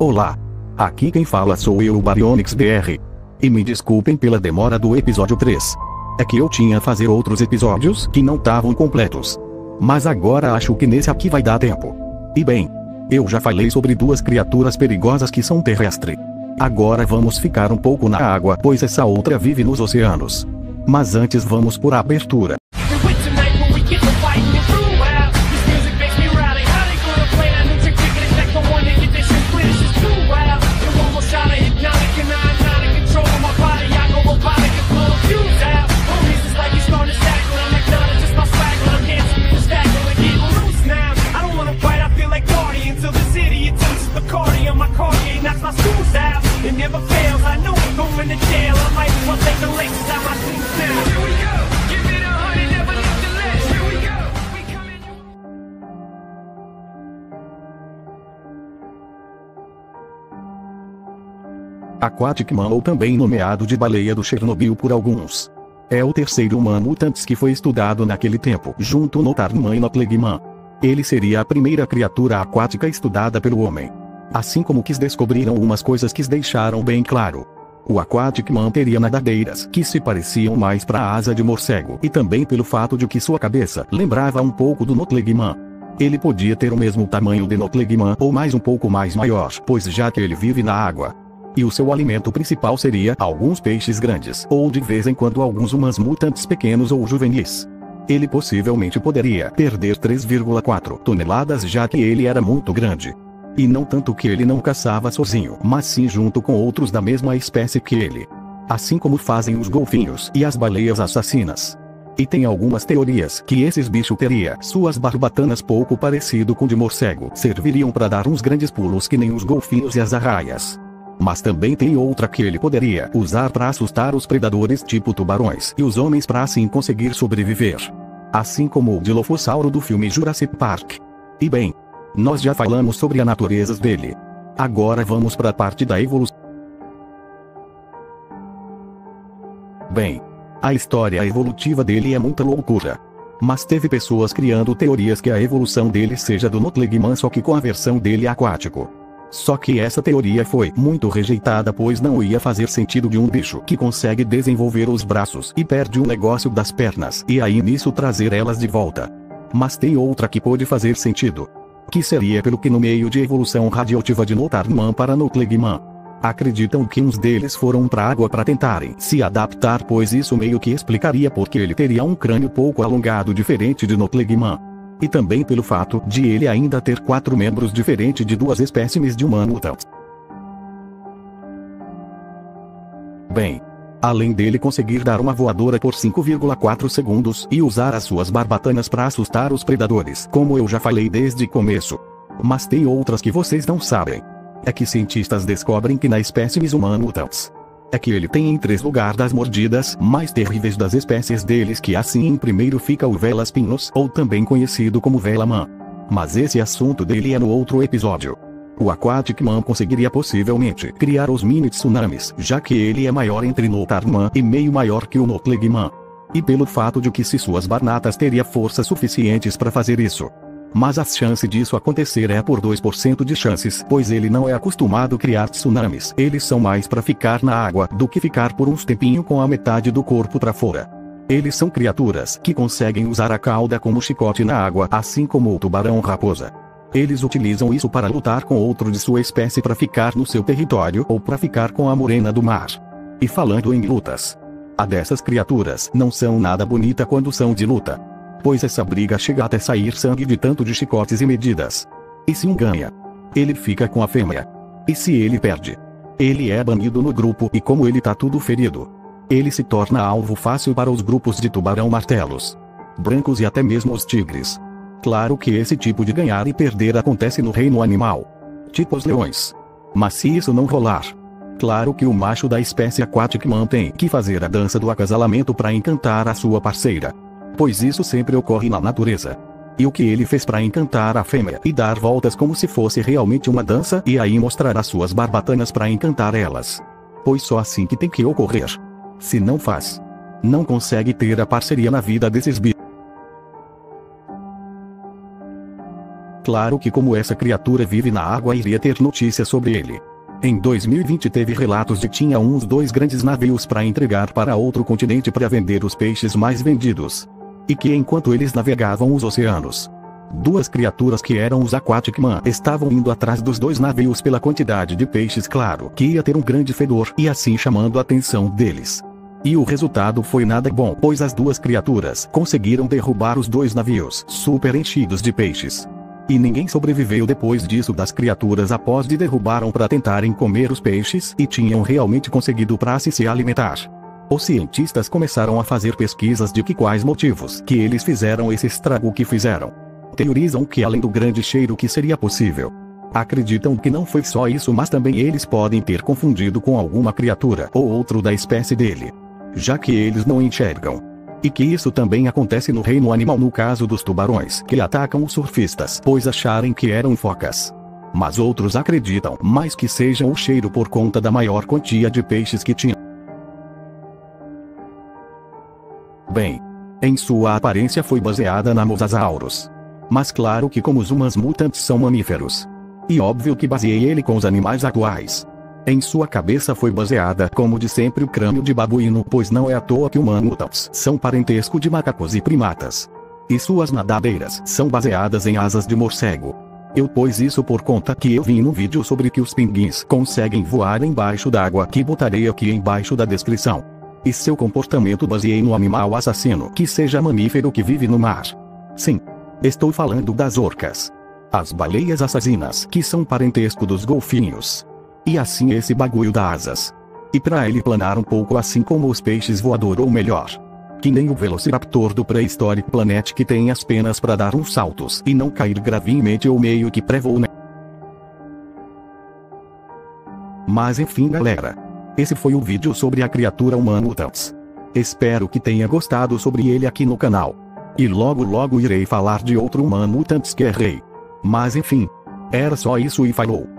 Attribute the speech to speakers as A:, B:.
A: Olá. Aqui quem fala sou eu, o Baryonyx BR. E me desculpem pela demora do episódio 3. É que eu tinha a fazer outros episódios que não estavam completos. Mas agora acho que nesse aqui vai dar tempo. E bem, eu já falei sobre duas criaturas perigosas que são terrestres. Agora vamos ficar um pouco na água, pois essa outra vive nos oceanos. Mas antes vamos por abertura.
B: And knocks my. It never fails, I know I'm going to jail. I might as well take the laces out my. Here we go.
A: Aquatic Man ou também nomeado de baleia do Chernobyl por alguns. É o terceiro Man Mutants que foi estudado naquele tempo, junto no Tarman e no Plegman. Ele seria a primeira criatura aquática estudada pelo homem. Assim como que descobriram umas coisas que deixaram bem claro. O Aquatic Man teria nadadeiras que se pareciam mais para a asa de morcego e também pelo fato de que sua cabeça lembrava um pouco do Notlegman. Ele podia ter o mesmo tamanho de Notlegman ou mais um pouco mais maior, pois já que ele vive na água. E o seu alimento principal seria alguns peixes grandes, ou de vez em quando alguns humanos mutantes pequenos ou juvenis. Ele possivelmente poderia perder 3,4 toneladas já que ele era muito grande. E não tanto que ele não caçava sozinho, mas sim junto com outros da mesma espécie que ele. Assim como fazem os golfinhos e as baleias assassinas. E tem algumas teorias que esses bichos teria suas barbatanas pouco parecido com de morcego, serviriam para dar uns grandes pulos que nem os golfinhos e as arraias. Mas também tem outra que ele poderia usar para assustar os predadores tipo tubarões e os homens para assim conseguir sobreviver. Assim como o Dilophosauro do filme Jurassic Park. E bem, nós já falamos sobre a natureza dele. Agora vamos para a parte da evolução. Bem, a história evolutiva dele é muita loucura. Mas teve pessoas criando teorias que a evolução dele seja do Notlegman só que com a versão dele aquático. Só que essa teoria foi muito rejeitada pois não ia fazer sentido de um bicho que consegue desenvolver os braços e perde o negócio das pernas e aí nisso trazer elas de volta. Mas tem outra que pode fazer sentido. Que seria pelo que no meio de evolução radioativa de Notarman para Notlegman. Acreditam que uns deles foram pra água para tentarem se adaptar pois isso meio que explicaria porque ele teria um crânio pouco alongado diferente de Notlegman. E também pelo fato de ele ainda ter quatro membros diferentes de duas espécimes de humano mutants. Bem. Além dele conseguir dar uma voadora por 5,4 segundos e usar as suas barbatanas para assustar os predadores, como eu já falei desde o começo. Mas tem outras que vocês não sabem. É que cientistas descobrem que na espécimes humano mutants, é que ele tem em três lugares das mordidas mais terríveis das espécies deles que assim em primeiro fica o Velaspinos, ou também conhecido como Velaman. Mas esse assunto dele é no outro episódio. O Aquatic Man conseguiria possivelmente criar os mini tsunamis, já que ele é maior entre Notarman e meio maior que o Notlegman. E pelo fato de que se suas barnatas teria força suficientes para fazer isso. Mas a chance disso acontecer é por 2% de chances, pois ele não é acostumado a criar tsunamis. Eles são mais para ficar na água do que ficar por uns tempinho com a metade do corpo para fora. Eles são criaturas que conseguem usar a cauda como chicote na água, assim como o tubarão raposa. Eles utilizam isso para lutar com outro de sua espécie para ficar no seu território ou para ficar com a morena do mar. E falando em lutas, a dessas criaturas não são nada bonita quando são de luta pois essa briga chega até sair sangue de tanto de chicotes e medidas. E se um ganha, ele fica com a fêmea. E se ele perde, ele é banido no grupo e como ele tá tudo ferido, ele se torna alvo fácil para os grupos de tubarão martelos, brancos e até mesmo os tigres. Claro que esse tipo de ganhar e perder acontece no reino animal, tipo os leões. Mas se isso não rolar, claro que o macho da espécie aquática mantém que fazer a dança do acasalamento para encantar a sua parceira pois isso sempre ocorre na natureza. E o que ele fez para encantar a fêmea e dar voltas como se fosse realmente uma dança e aí mostrar as suas barbatanas para encantar elas. Pois só assim que tem que ocorrer. Se não faz, não consegue ter a parceria na vida desses bichos. Claro que como essa criatura vive na água iria ter notícia sobre ele. Em 2020 teve relatos de tinha uns dois grandes navios para entregar para outro continente para vender os peixes mais vendidos. E que enquanto eles navegavam os oceanos, duas criaturas que eram os Aquatic Man estavam indo atrás dos dois navios pela quantidade de peixes claro que ia ter um grande fedor e assim chamando a atenção deles. E o resultado foi nada bom, pois as duas criaturas conseguiram derrubar os dois navios, super enchidos de peixes. E ninguém sobreviveu depois disso das criaturas após de derrubaram para tentarem comer os peixes e tinham realmente conseguido para se, alimentar. Os cientistas começaram a fazer pesquisas de que quais motivos que eles fizeram esse estrago que fizeram. Teorizam que além do grande cheiro que seria possível, Acreditam que não foi só isso, mas também eles podem ter confundido com alguma criatura ou outro da espécie dele já que eles não enxergam. E que isso também acontece no reino animal no caso dos tubarões que atacam os surfistas, pois acharem que eram focas. Mas outros acreditam mais que sejam o cheiro por conta da maior quantia de peixes que tinham. Bem, em sua aparência foi baseada na Mosasaurus. Mas claro que como os humanos mutantes são mamíferos. E óbvio que baseei ele com os animais atuais. Em sua cabeça foi baseada, como de sempre, o crânio de babuíno, pois não é à toa que humanos são parentesco de macacos e primatas. E suas nadadeiras são baseadas em asas de morcego. Eu pus isso por conta que eu vi no vídeo sobre que os pinguins conseguem voar embaixo d'água que botarei aqui embaixo da descrição. E seu comportamento baseei no animal assassino que seja mamífero que vive no mar. Sim. Estou falando das orcas. As baleias assassinas que são parentesco dos golfinhos. E assim esse bagulho dá asas. E para ele planar um pouco assim como os peixes voador ou melhor. Que nem o Velociraptor do Prehistoric Planet que tem as penas para dar uns saltos e não cair gravemente ou meio que pré-voo né? Mas enfim galera. Esse foi o vídeo sobre a criatura humana Mutants. Espero que tenha gostado sobre ele aqui no canal. E logo logo irei falar de outro humano Mutants que é rei. Mas enfim. Era só isso e falou.